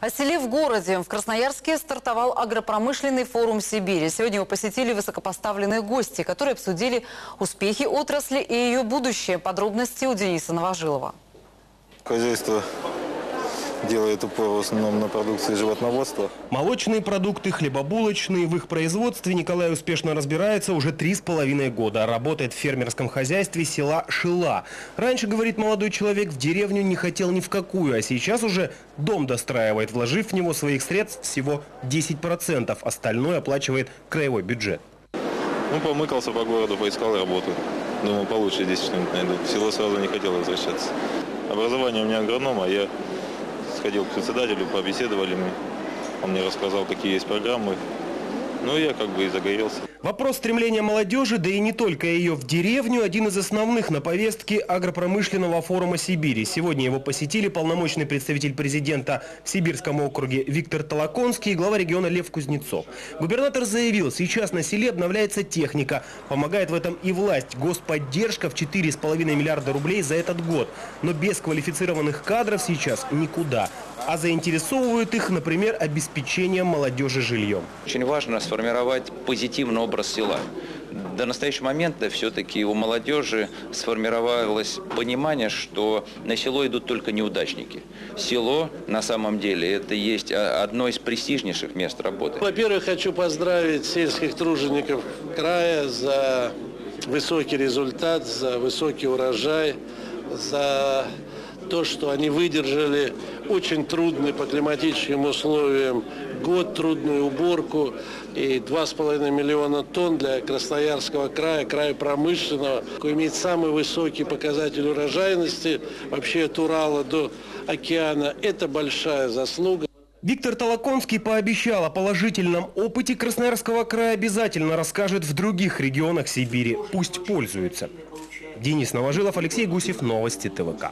О селе в городе. В Красноярске стартовал агропромышленный форум Сибири. Сегодня его посетили высокопоставленные гости, которые обсудили успехи отрасли и ее будущее. Подробности у Дениса Новожилова. Хозяйство делает упор в основном на продукции животноводства. Молочные продукты, хлебобулочные. В их производстве Николай успешно разбирается уже три с половиной года. Работает в фермерском хозяйстве села Шила. Раньше, говорит молодой человек, в деревню не хотел ни в какую, а сейчас уже дом достраивает, вложив в него своих средств всего 10%. Остальное оплачивает краевой бюджет. Ну, помыкался по городу, поискал работу. Думал, получше здесь что-нибудь найду. В село сразу не хотел возвращаться. Образование у меня агроном, а я сходил к председателю, побеседовали мы. Он мне рассказал, какие есть программы. Ну, я как бы и загорелся. Вопрос стремления молодежи, да и не только ее в деревню, один из основных на повестке агропромышленного форума Сибири. Сегодня его посетили полномочный представитель президента в Сибирском округе Виктор Толоконский и глава региона Лев Кузнецов. Губернатор заявил, сейчас на селе обновляется техника. Помогает в этом и власть. Господдержка в 4,5 миллиарда рублей за этот год. Но без квалифицированных кадров сейчас никуда. А заинтересовывают их, например, обеспечением молодежи жильем. Очень важно сформировать позитивный образ села. До настоящего момента все-таки у молодежи сформировалось понимание, что на село идут только неудачники. Село на самом деле это есть одно из престижнейших мест работы. Во-первых, хочу поздравить сельских тружеников края за высокий результат, за высокий урожай, за то, что они выдержали очень трудный по климатическим условиям год, трудную уборку и 2,5 миллиона тонн для Красноярского края, края промышленного, иметь самый высокий показатель урожайности вообще от Урала до океана. Это большая заслуга. Виктор Толоконский пообещал о положительном опыте Красноярского края обязательно расскажет в других регионах Сибири. Пусть пользуются. Денис Новожилов, Алексей Гусев, Новости ТВК.